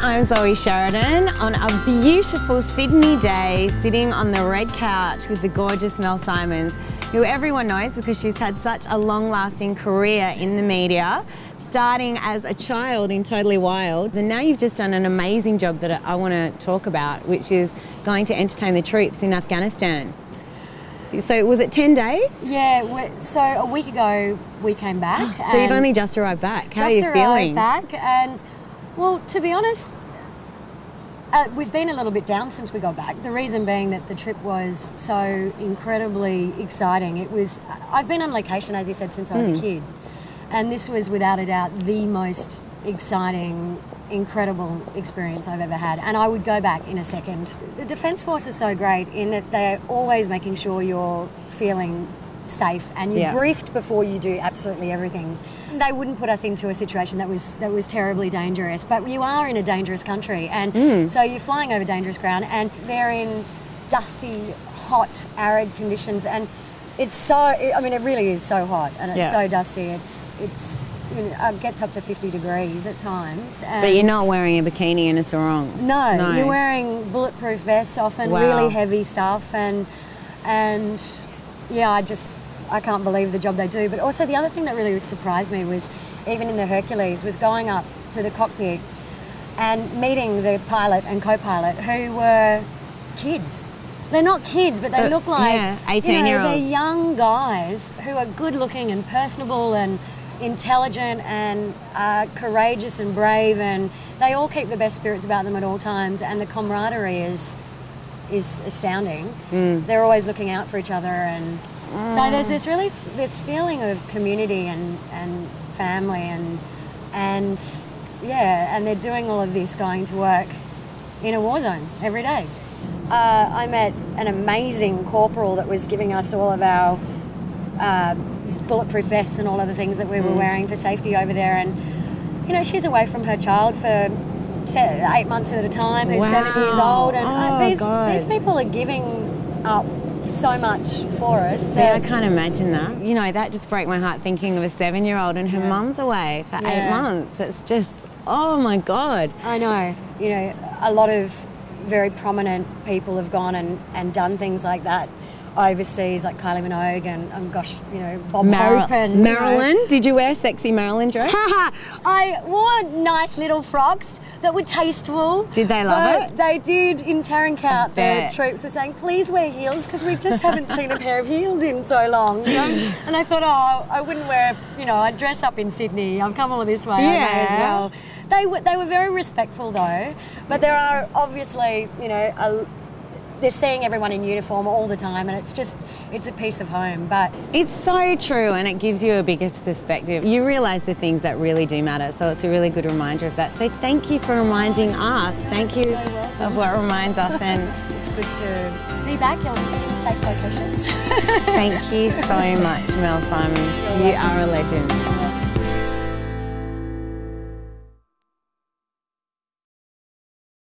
I'm Zoe Sheridan on a beautiful Sydney day, sitting on the red couch with the gorgeous Mel Symons, who everyone knows because she's had such a long lasting career in the media, starting as a child in Totally Wild. And now you've just done an amazing job that I want to talk about, which is going to entertain the troops in Afghanistan. So was it 10 days? Yeah, so a week ago we came back. so you've only just arrived back. How are you feeling? Just arrived back and well, to be honest, uh, we've been a little bit down since we got back. The reason being that the trip was so incredibly exciting. It was. I've been on location, as you said, since I was mm. a hmm. kid, and this was without a doubt the most exciting, incredible experience I've ever had. And I would go back in a second. The Defence Force is so great in that they're always making sure you're feeling safe and you're yeah. briefed before you do absolutely everything. They wouldn't put us into a situation that was that was terribly dangerous, but you are in a dangerous country, and mm. so you're flying over dangerous ground, and they're in dusty, hot, arid conditions, and it's so. I mean, it really is so hot, and it's yeah. so dusty. It's it's you know, it gets up to 50 degrees at times. but you're not wearing a bikini in a sarong. No, no, you're wearing bulletproof vests, often wow. really heavy stuff, and and yeah, I just I can't believe the job they do. But also the other thing that really surprised me was even in the Hercules was going up to the cockpit and meeting the pilot and co-pilot who were kids. They're not kids, but they but, look like yeah, 18 you know, year olds. They're young guys who are good looking and personable and intelligent and uh, courageous and brave and they all keep the best spirits about them at all times and the camaraderie is is astounding. Mm. They're always looking out for each other and Mm. So there's this really this feeling of community and, and family and and yeah, and they're doing all of this going to work in a war zone every day. Uh, I met an amazing corporal that was giving us all of our uh, bulletproof vests and all of the things that we were mm. wearing for safety over there. And you know, she's away from her child for eight months at a time, who's wow. seven years old, and uh, oh, these these people are giving up so much for us. Yeah, I can't imagine that. You know, that just broke my heart thinking of a seven year old and her yeah. mum's away for yeah. eight months. It's just, oh my God. I know. You know, a lot of very prominent people have gone and, and done things like that overseas, like Kylie Minogue and, um, gosh, you know, Bob Mar- Hope and Marilyn. You know. Did you wear sexy Marilyn dress? I wore nice little frocks that were tasteful. Did they love it? They did. In Tarin the troops were saying, "Please wear heels," because we just haven't seen a pair of heels in so long. You know? and I thought, oh, I wouldn't wear, you know, I'd dress up in Sydney. I've come all this way, yeah. as well. They were they were very respectful though, but there are obviously, you know, a, they're seeing everyone in uniform all the time and it's just it's a piece of home but it's so true and it gives you a bigger perspective. You realize the things that really do matter so it's a really good reminder of that. So thank you for reminding us. Thank you so of what reminds us and it's good to be back in safe locations. Thank you so much mel symons. You are a legend